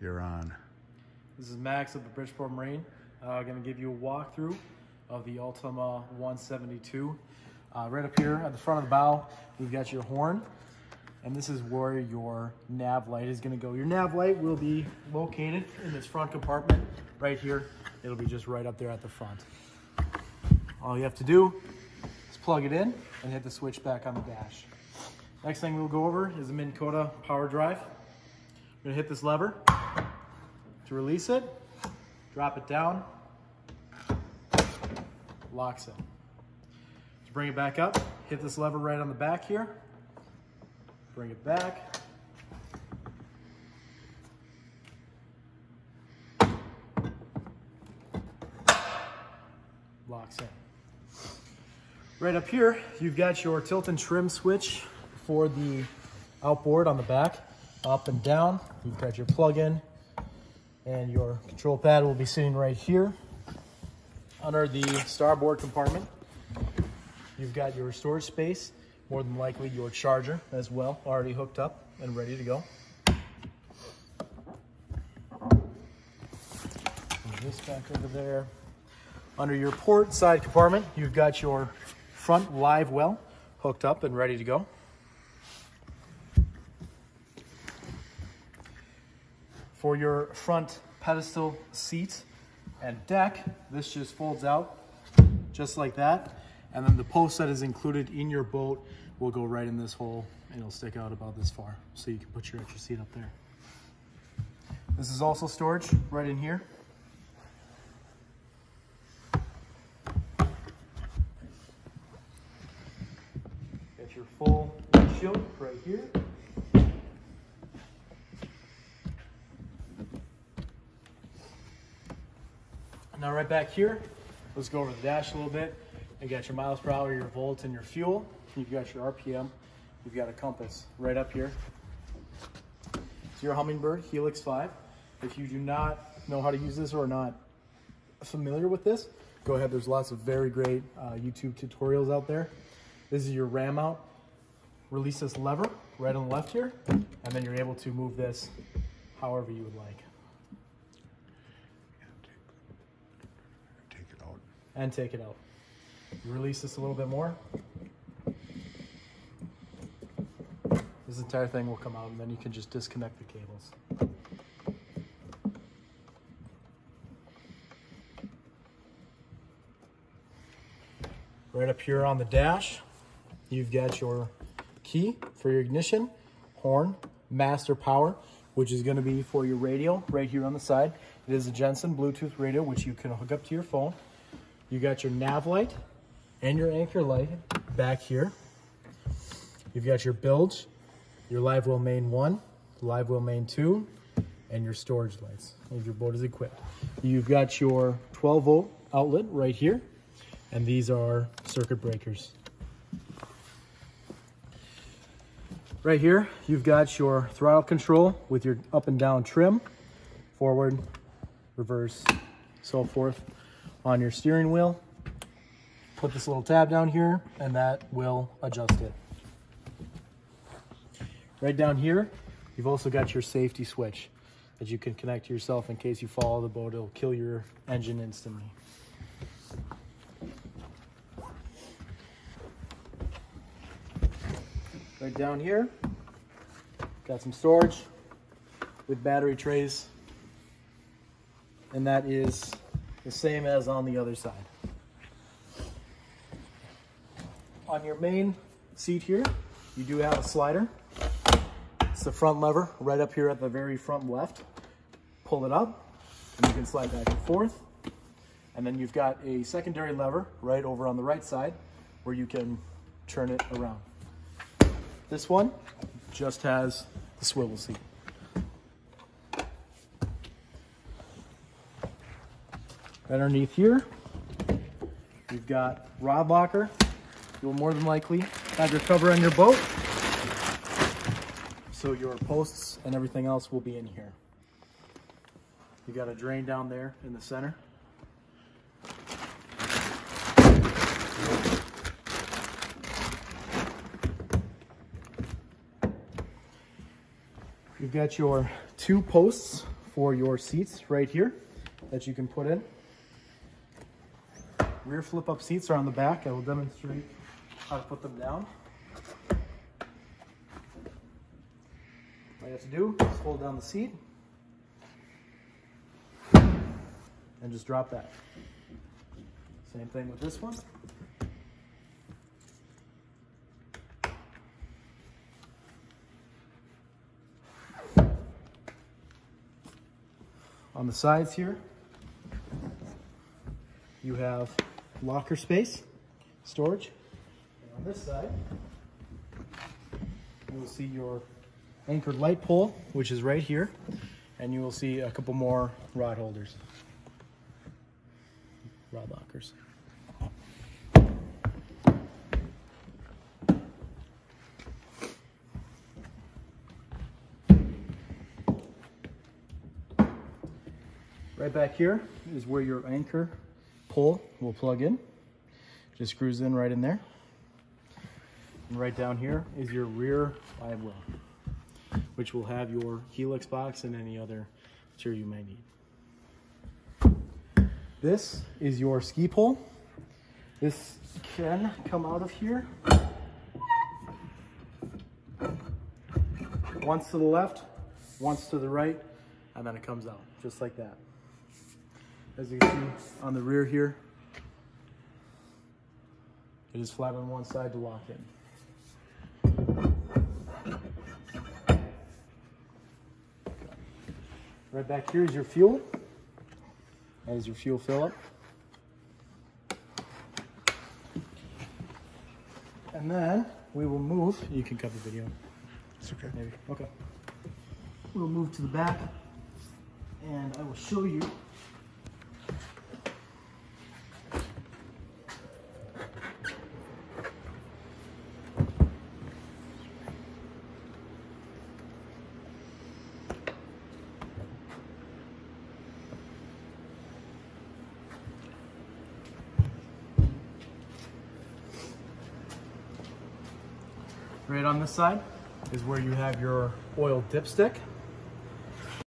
You're on. This is Max of the Bridgeport Marine. Uh, going to give you a walkthrough of the Ultima 172. Uh, right up here at the front of the bow, we've got your horn, and this is where your nav light is going to go. Your nav light will be located in this front compartment right here. It'll be just right up there at the front. All you have to do is plug it in and hit the switch back on the dash. Next thing we'll go over is the Minn Kota power drive. Gonna hit this lever to release it, drop it down, locks it. To bring it back up, hit this lever right on the back here, bring it back. Locks in. Right up here, you've got your tilt and trim switch for the outboard on the back, up and down. You've got your plug-in and your control pad will be sitting right here under the starboard compartment. You've got your storage space, more than likely your charger as well, already hooked up and ready to go. This back over there. Under your port side compartment, you've got your front live well hooked up and ready to go. For your front pedestal seat and deck, this just folds out just like that. And then the post that is included in your boat will go right in this hole and it'll stick out about this far. So you can put your extra seat up there. This is also storage right in here. Get your full windshield right here. Now right back here, let's go over the dash a little bit. You got your miles per hour, your volts, and your fuel. You've got your RPM. You've got a compass right up here. It's your Humminbird Helix 5. If you do not know how to use this or are not familiar with this, go ahead. There's lots of very great uh, YouTube tutorials out there. This is your ram out. Release this lever right on the left here, and then you're able to move this however you would like. Take it out. And take it out. Release this a little bit more. This entire thing will come out and then you can just disconnect the cables. Right up here on the dash, you've got your key for your ignition, horn, master power, which is gonna be for your radio right here on the side. It is a Jensen Bluetooth radio, which you can hook up to your phone. You got your nav light and your anchor light back here. You've got your bilge, your live well main one, live well main two, and your storage lights if your boat is equipped. You've got your 12 volt outlet right here, and these are circuit breakers. Right here, you've got your throttle control with your up and down trim, forward, reverse, so forth on your steering wheel. Put this little tab down here and that will adjust it. Right down here, you've also got your safety switch that you can connect to yourself in case you fall out of the boat. It'll kill your engine instantly. Right down here, got some storage with battery trays. And that is the same as on the other side. On your main seat here, you do have a slider. It's the front lever right up here at the very front left. Pull it up and you can slide back and forth. And then you've got a secondary lever right over on the right side where you can turn it around. This one just has the swivel seat. Underneath here, you've got rod locker. You'll more than likely have your cover on your boat. So your posts and everything else will be in here. You got a drain down there in the center. You've got your two posts for your seats right here that you can put in. Rear flip up seats are on the back. I will demonstrate how to put them down. All you have to do is fold down the seat and just drop that. Same thing with this one. On the sides here, you have locker space, storage. And on this side, you will see your anchored light pole, which is right here, and you will see a couple more rod holders, rod lockers. Right back here is where your anchor pole will plug in. Just screws in right in there. And right down here is your rear live well, which will have your helix box and any other material you may need. This is your ski pole. This can come out of here. Once to the left, once to the right, and then it comes out just like that. As you can see on the rear here, it is flat on one side to lock in. Right back here is your fuel. That is your fuel fill up. And then we will move, you can cut the video It's okay. maybe, okay. We'll move to the back and I will show you Right on this side is where you have your oil dipstick.